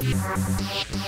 You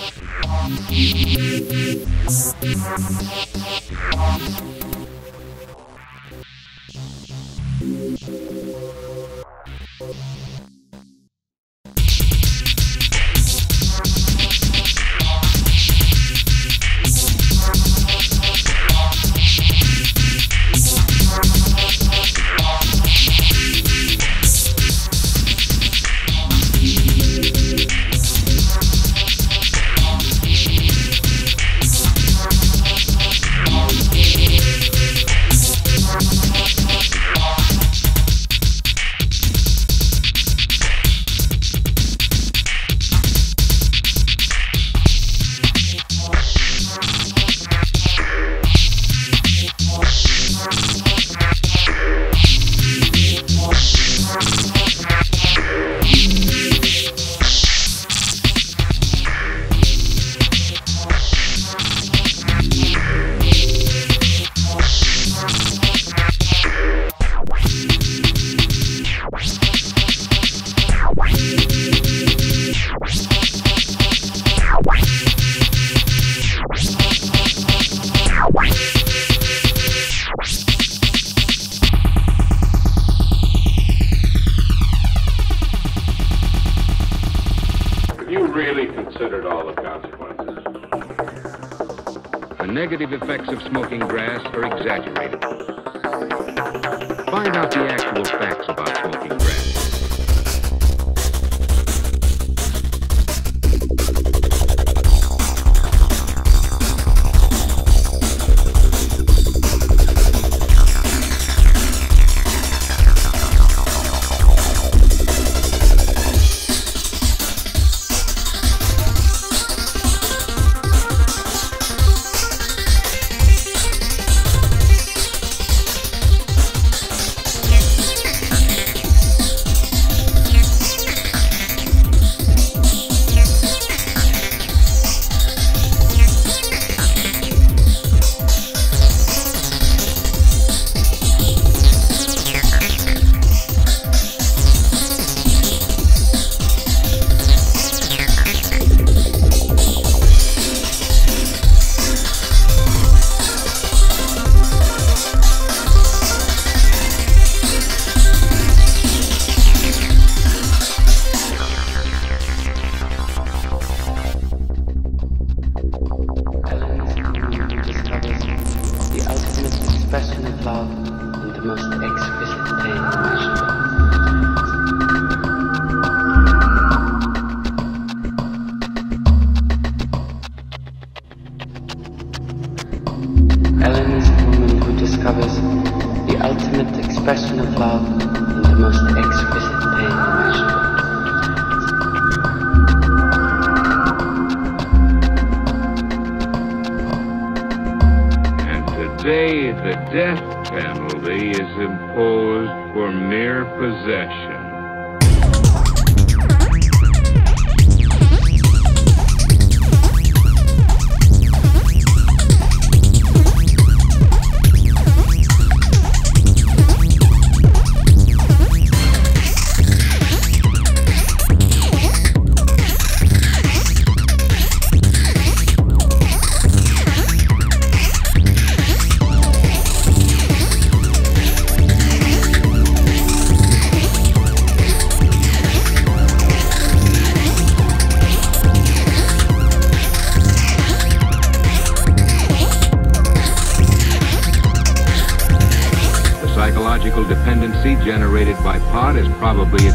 probably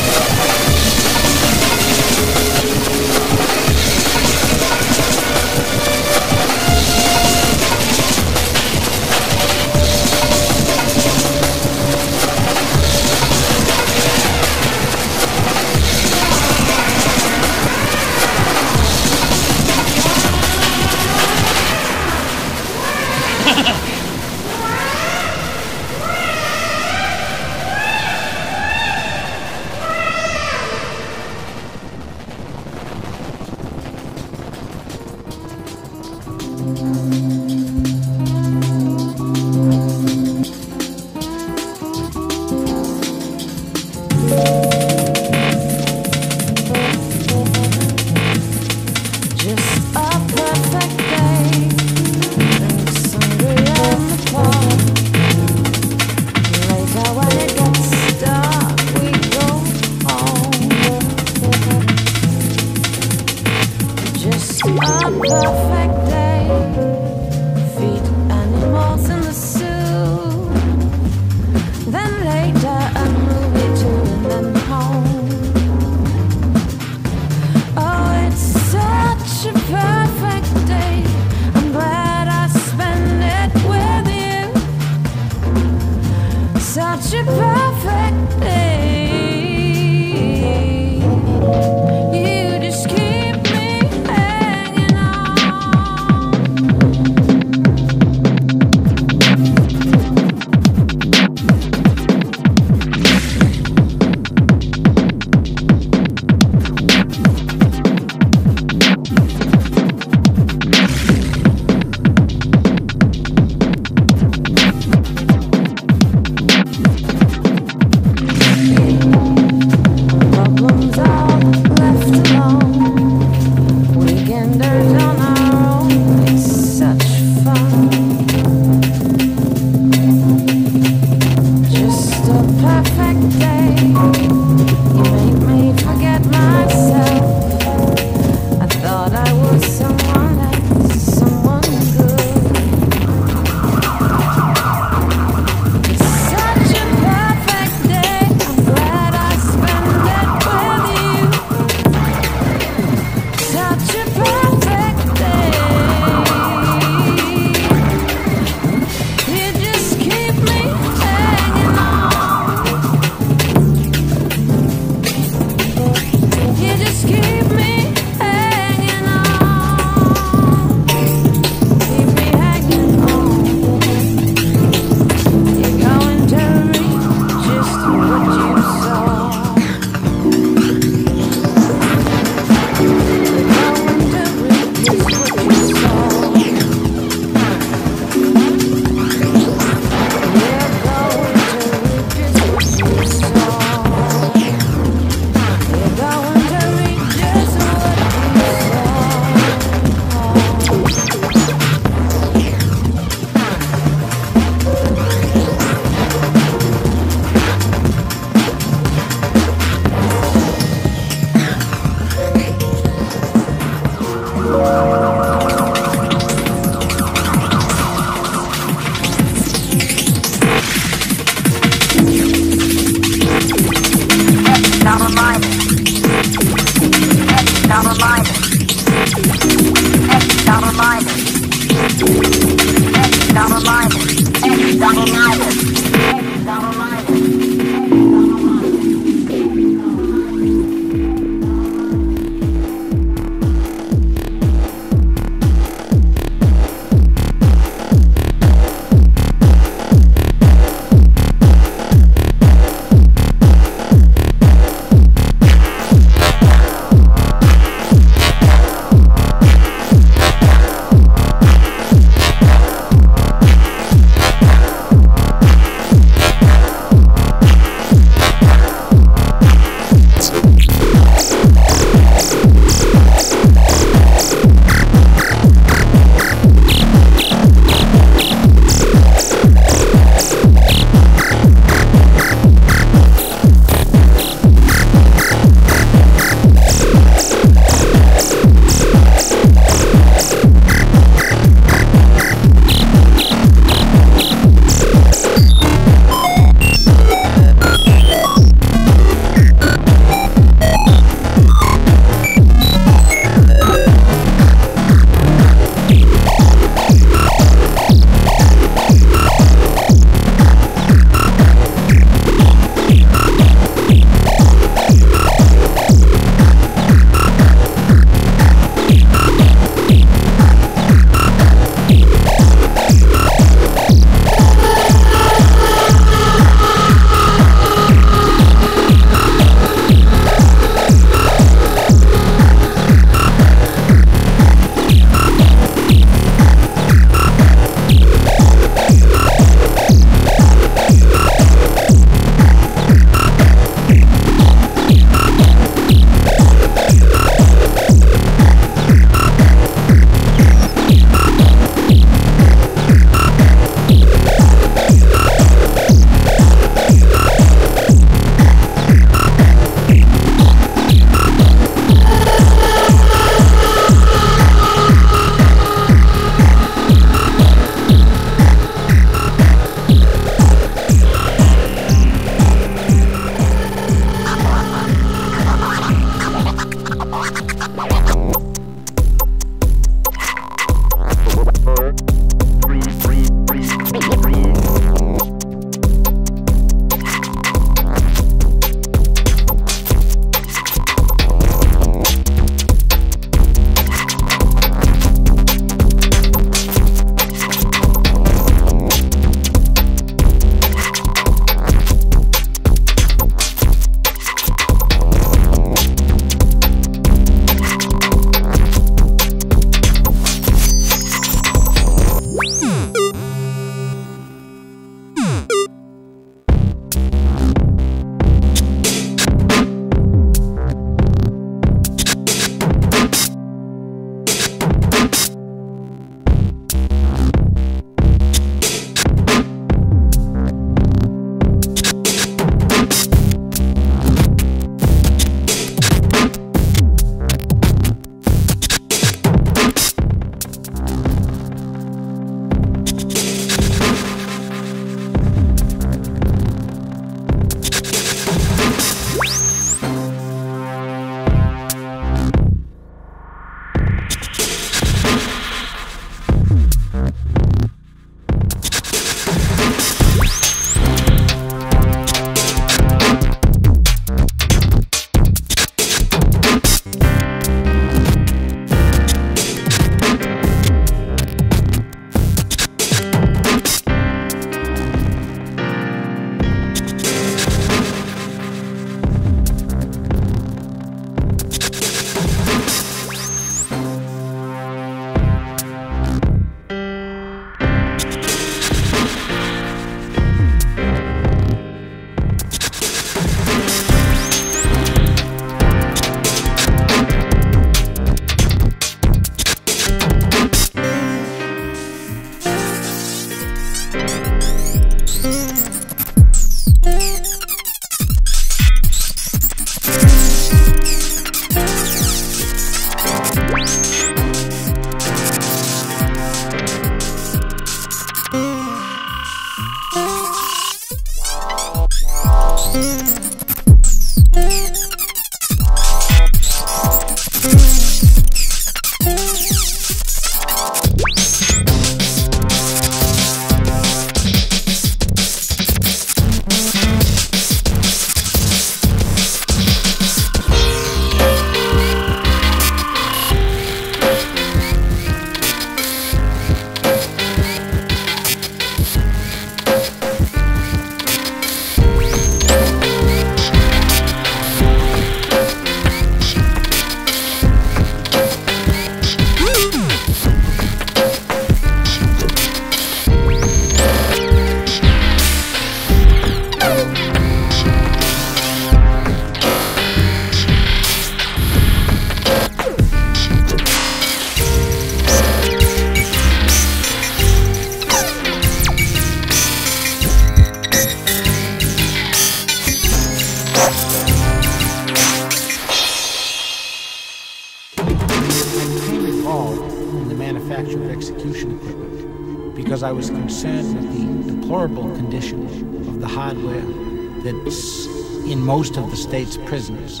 most of the state's prisoners.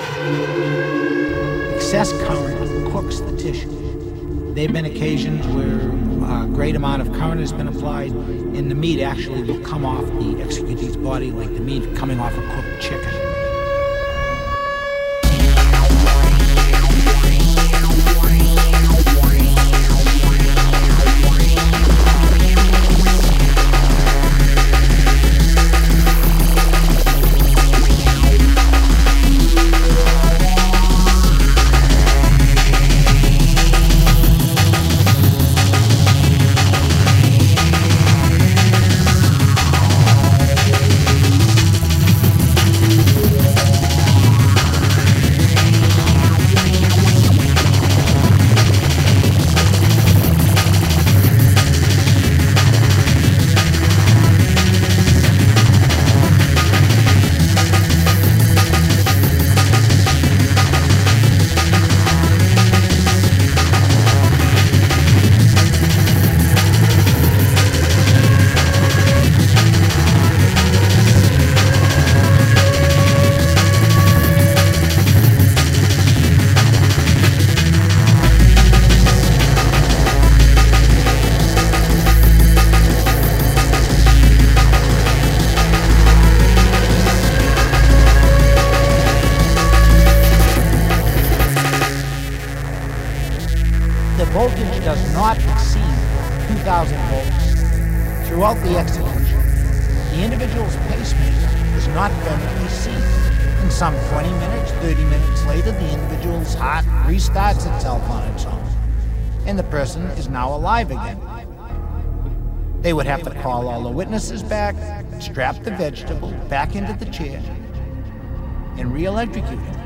Excess current cooks the tissue. There have been occasions where a great amount of current has been applied, and the meat actually will come off the executee's body like the meat coming off a cooked chicken. Throughout the execution. The individual's pacemaker has not been received. In some 20 minutes, 30 minutes later, the individual's heart restarts itself on its own, and the person is now alive again. They would have to call all the witnesses back, strap the vegetable back into the chair, and re-electrocute him.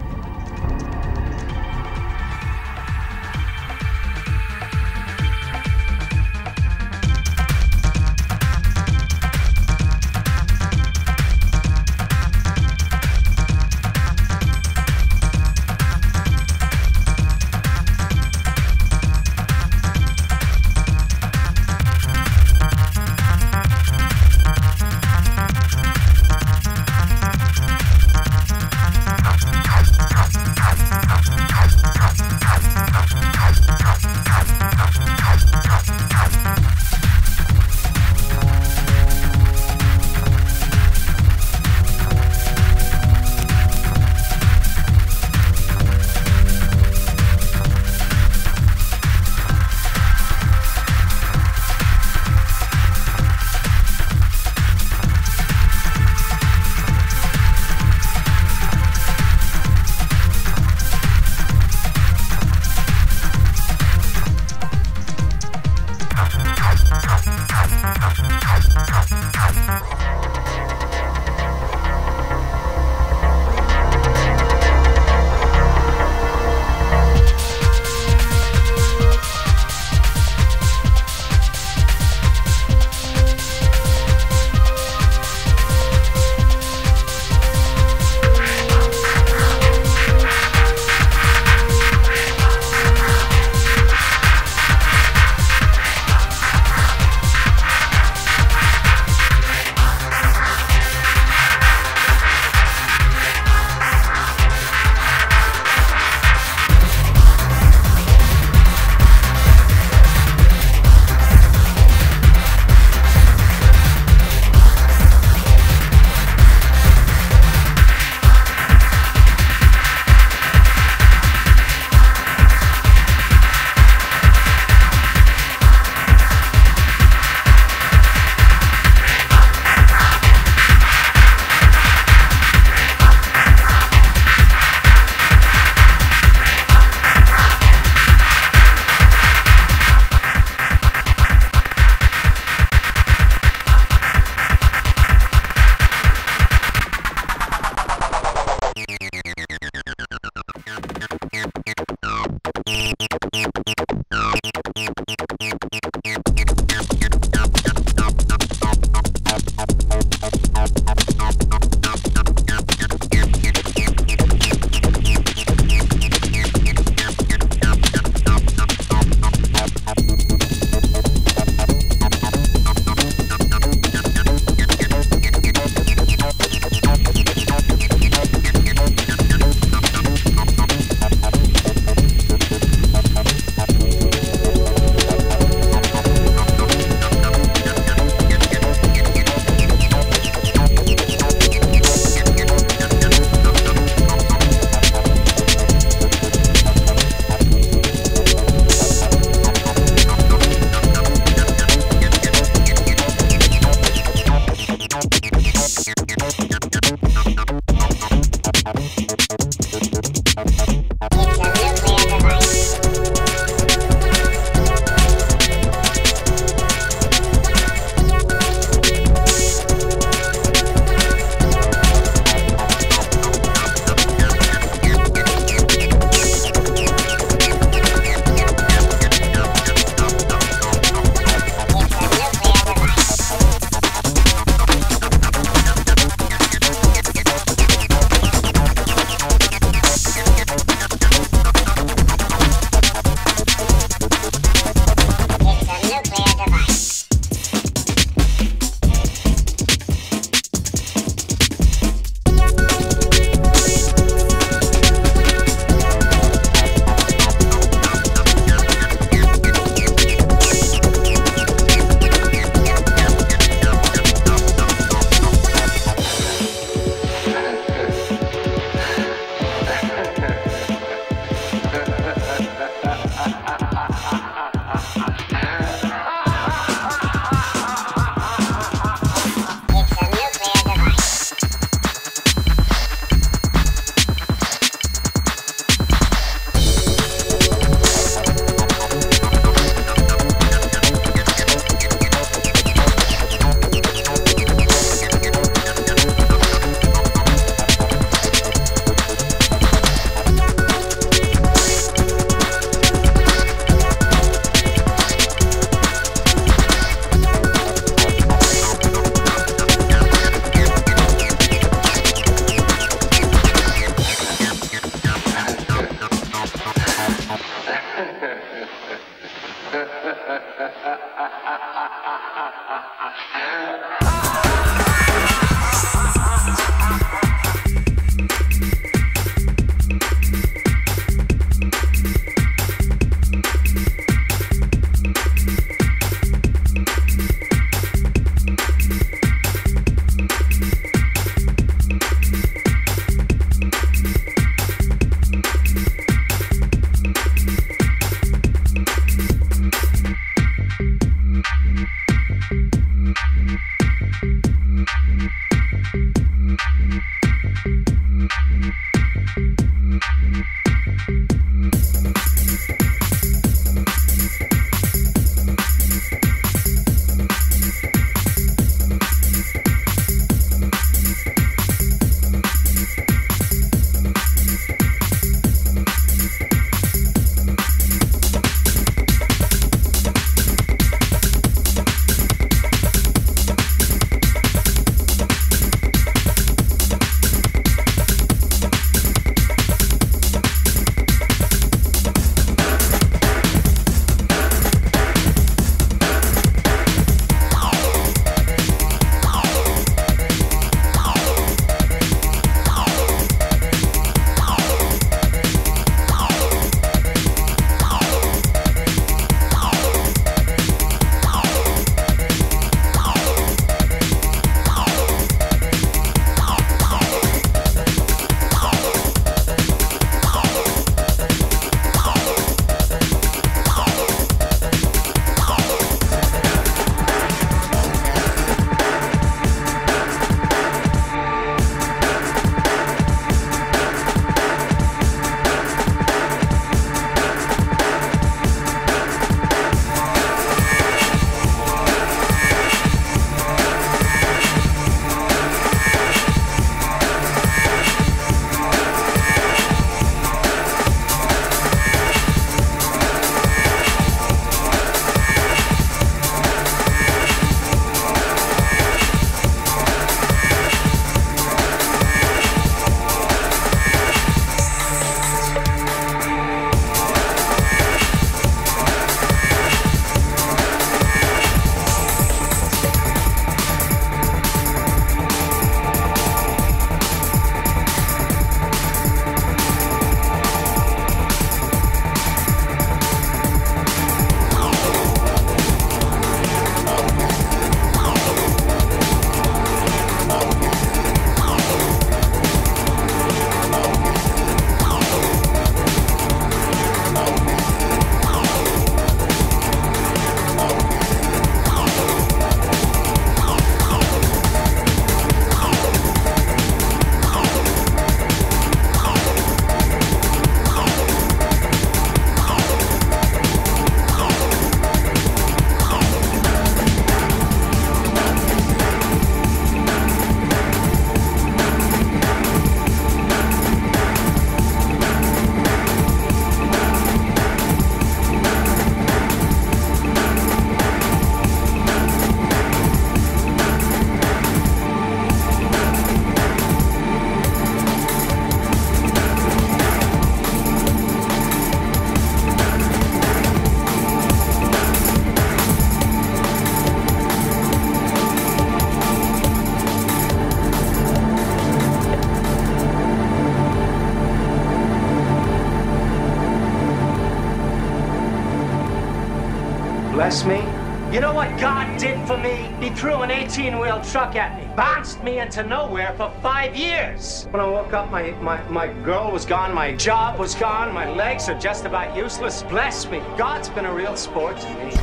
Truck at me, bounced me into nowhere for five years. When I woke up, my, my, my girl was gone, my job was gone, my legs are just about useless. Bless me. God's been a real sport to me.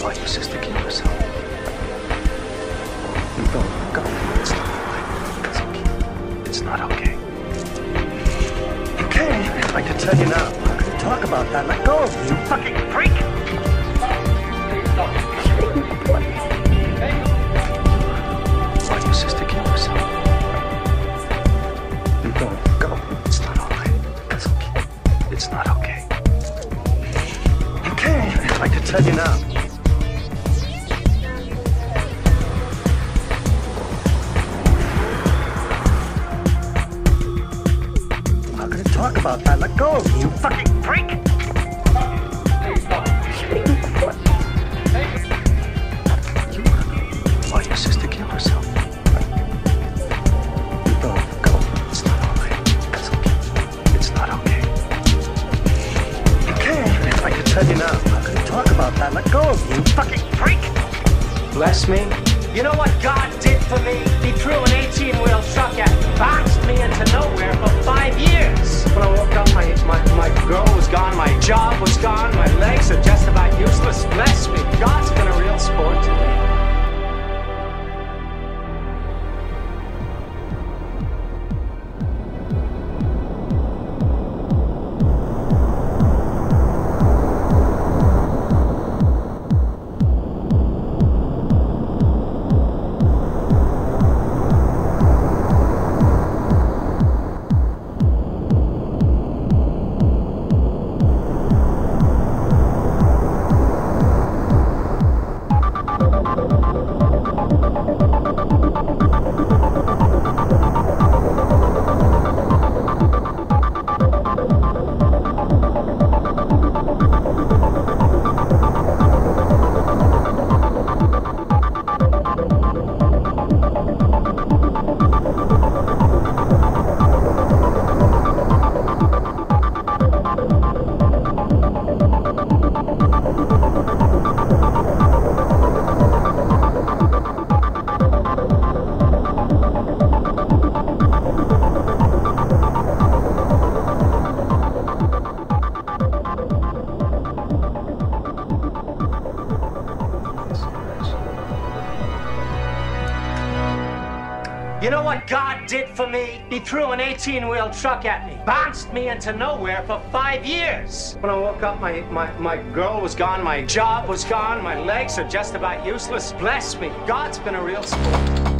Why your sister killed herself? No, go. It's not right. It's okay. It's not okay. Okay, I can tell you now. I'm gonna talk about that. Let go of me, you fucking freak! I'd like to tell you now. I'm not gonna talk about that. Let go of me, you fucking freak! Bless me. You know what God did for me? He threw an 18 wheel truck at me, bounced me into nowhere for five years. When I woke up, my, my, my girl was gone, my job was gone, my legs are just about useless. Bless me. God's been a real sport to me. For me? He threw an 18 wheel truck at me, bounced me into nowhere for five years. When I woke up, my, my, my girl was gone, my job was gone, my legs are just about useless. Bless me. God's been a real sport.